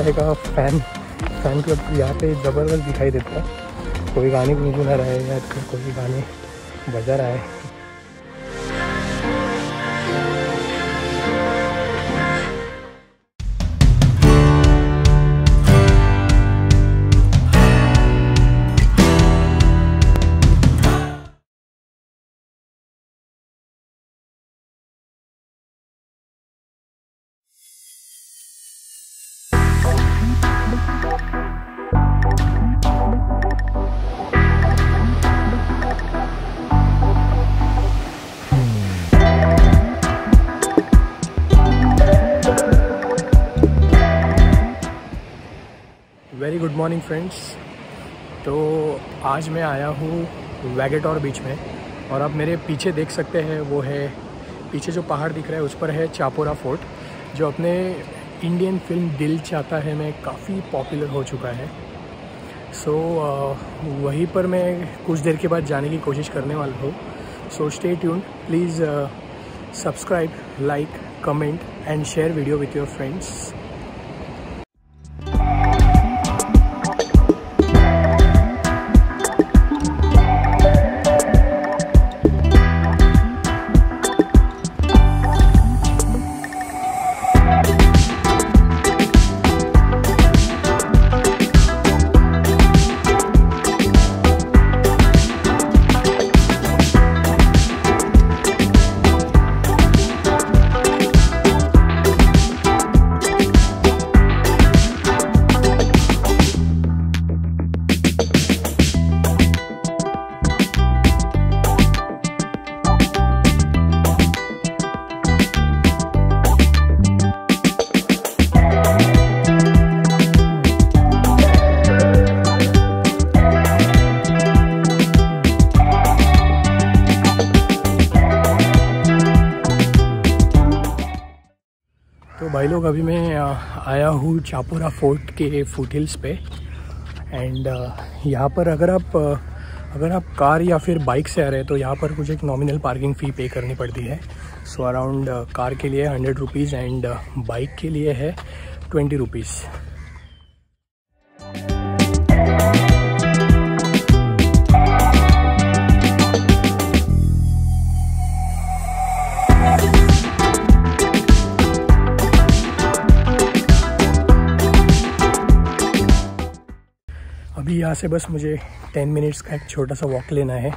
है का fan fan club यहाँ पे ज़बरदस्त दिखाई देता है। कोई गाने गुनगुना रहा है, या कोई गाने बजा रहा है। Good morning friends. तो आज मैं आया हूँ वैगेटॉर बीच में और आप मेरे पीछे देख सकते हैं वो है पीछे जो पहाड़ दिख रहा है उस पर है चापोरा फोर्ट जो अपने इंडियन फ़िल्म दिल चाहता है में काफ़ी पॉपुलर हो चुका है। सो so, uh, वहीं पर मैं कुछ देर के बाद जाने की कोशिश करने वाला हूँ। So stay tune please subscribe like comment and share video with your friends लोग अभी मैं आया हूँ चापोरा फोर्ट के फुट हिल्स पे। एंड यहाँ पर अगर आप अगर आप कार या फिर बाइक से आ रहे हैं तो यहाँ पर कुछ एक नॉमिनल पार्किंग फ़ी पे करनी पड़ती है। सो so, अराउंड कार के लिए हंड्रेड रुपीज़ एंड बाइक के लिए है ट्वेंटी रुपीज़ अभी यहाँ से बस मुझे टेन मिनट्स का एक छोटा सा वॉक लेना है।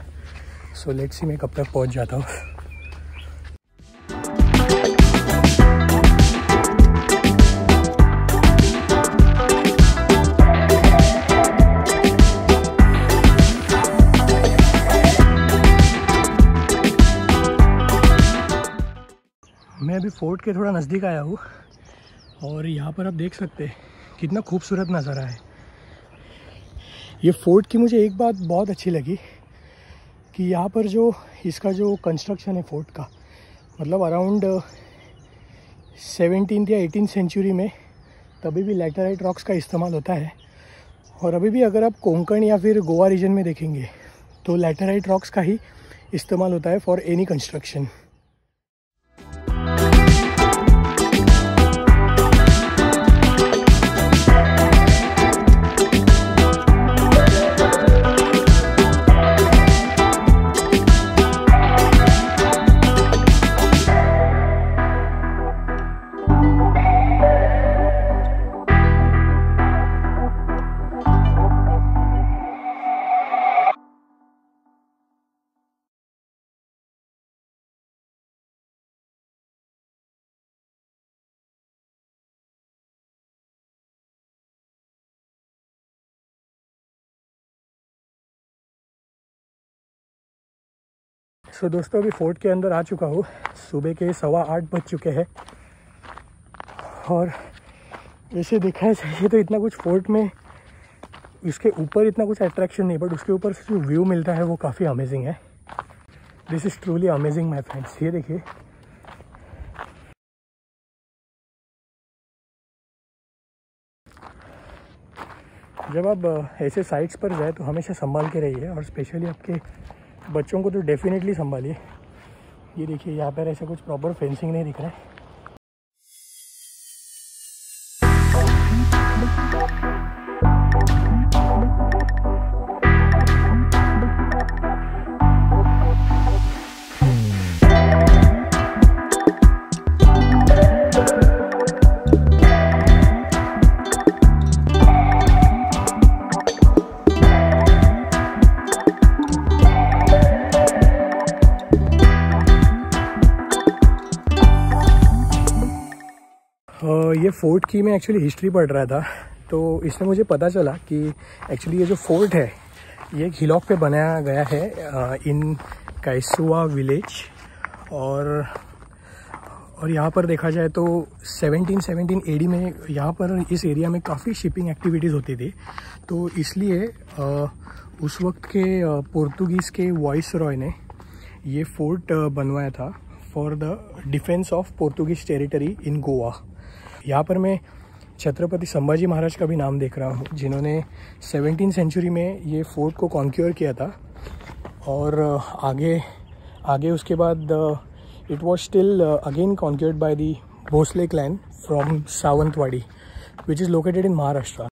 सो लेट्स सी मैं कब तक पहुँच जाता हूँ। मैं अभी फोर्ट के थोड़ा नज़दीक आया हूँ और यहाँ पर आप देख सकते हैं कितना खूबसूरत नज़ारा है। ये फोर्ट की मुझे एक बात बहुत अच्छी लगी कि यहाँ पर जो इसका जो कंस्ट्रक्शन है फोर्ट का मतलब अराउंड सेवनटीन या एटीन सेंचुरी में तभी भी लेटराइट रॉक्स का इस्तेमाल होता है। और अभी भी अगर आप कोंकण या फिर गोवा रीजन में देखेंगे तो लेटराइट रॉक्स का ही इस्तेमाल होता है for any construction so so, दोस्तों अभी फोर्ट के अंदर आ चुका हूँ। सुबह के सवा आठ बज चुके हैं। और ऐसे देखा है चाहिए तो इतना कुछ फोर्ट में इसके ऊपर इतना कुछ अट्रैक्शन नहीं बट उसके ऊपर से जो व्यू मिलता है वो काफ़ी अमेजिंग है। This is truly amazing my friends ये देखिए। जब आप ऐसे साइट्स पर जाए तो हमेशा संभाल के रहिए और स्पेशली आपके बच्चों को तो डेफिनेटली संभालिए। ये देखिए, यहाँ पर ऐसा कुछ प्रॉपर फेंसिंग नहीं दिख रहा है। ये फोर्ट की मैं एक्चुअली हिस्ट्री पढ़ रहा था तो इसमें मुझे पता चला कि एक्चुअली ये जो फोर्ट है, ये हिलॉक पे बनाया गया है इन कैसुआ विलेज और और यहाँ पर देखा जाए तो 1717 एडी में यहाँ पर इस एरिया में काफ़ी शिपिंग एक्टिविटीज़ होती थी। तो इसलिए उस वक्त के पोर्तुगीज़ के वॉइस रॉय ने ये फोर्ट बनवाया था for the defence of Portuguese territory in Goa यहाँ पर मैं छत्रपति संभाजी महाराज का भी नाम देख रहा हूँ, जिन्होंने सेवनटीन सेंचुरी में ये फोर्ट को कॉन्क्योर किया था। और आगे आगे उसके बाद it was still again conquered by the Bhosale clan from Sawantwadi which is located in Maharashtra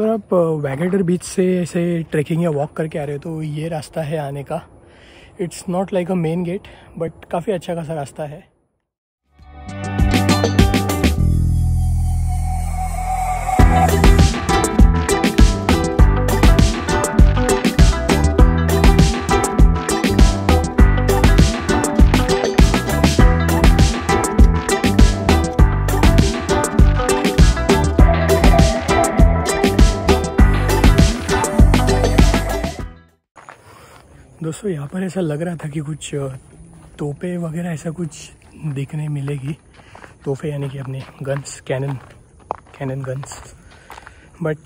आप वैगेटर बीच से ऐसे ट्रैकिंग या वॉक करके आ रहे हो तो ये रास्ता है आने का. It's not like a main gate but काफ़ी अच्छा खासा रास्ता है. दोस्तों यहाँ पर ऐसा लग रहा था कि कुछ तोपे वगैरह ऐसा कुछ देखने मिलेगी। तोहफे यानी कि अपने guns cannon cannon guns but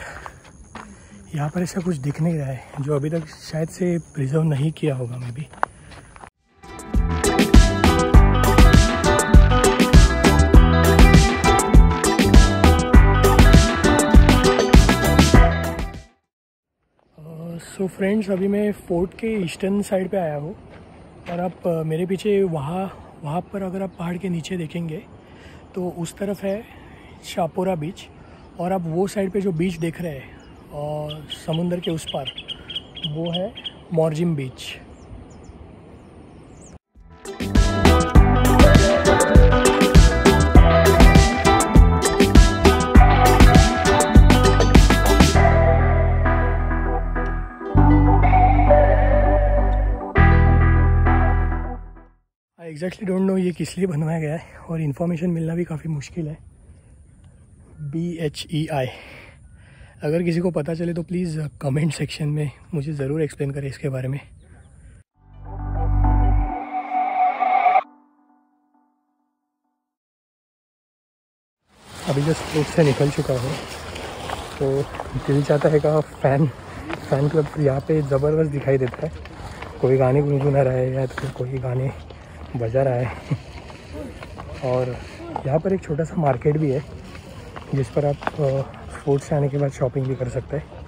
यहाँ पर ऐसा कुछ दिख नहीं रहा है, जो अभी तक शायद से प्रिजर्व नहीं किया होगा मे बी सो फ्रेंड्स अभी मैं फोर्ट के ईस्टर्न साइड पे आया हूँ और आप मेरे पीछे वहाँ वहाँ पर अगर आप पहाड़ के नीचे देखेंगे तो उस तरफ़ है शापोरा बीच और आप वो साइड पे जो बीच देख रहे हैं और समुंदर के उस पार, वो है Morjim beach exactly don't know ये किस लिए बनवाया गया है और इन्फॉर्मेशन मिलना भी काफ़ी मुश्किल है। बी एच ई आई अगर किसी को पता चले तो प्लीज़ कमेंट सेक्शन में मुझे ज़रूर एक्सप्लेन करें इसके बारे में। अभी जो स्पोर्ट से निकल चुका हूँ तो दिल चाहता है का फ़ैन फ़ैन क्लब यहाँ पे ज़बरदस्त दिखाई देता है। कोई गाने गुनगुना रहा है या तो कोई गाने बजा आए और यहाँ पर एक छोटा सा मार्केट भी है, जिस पर आप फ़ूड से आने के बाद शॉपिंग भी कर सकते हैं।